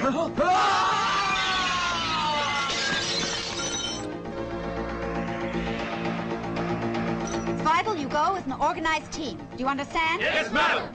It's vital you go as an organized team. Do you understand? Yes, madam!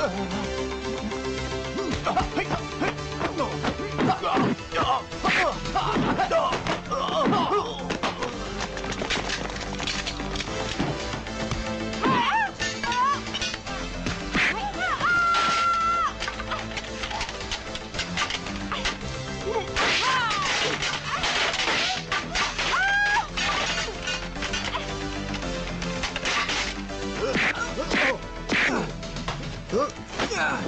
へい! 으아!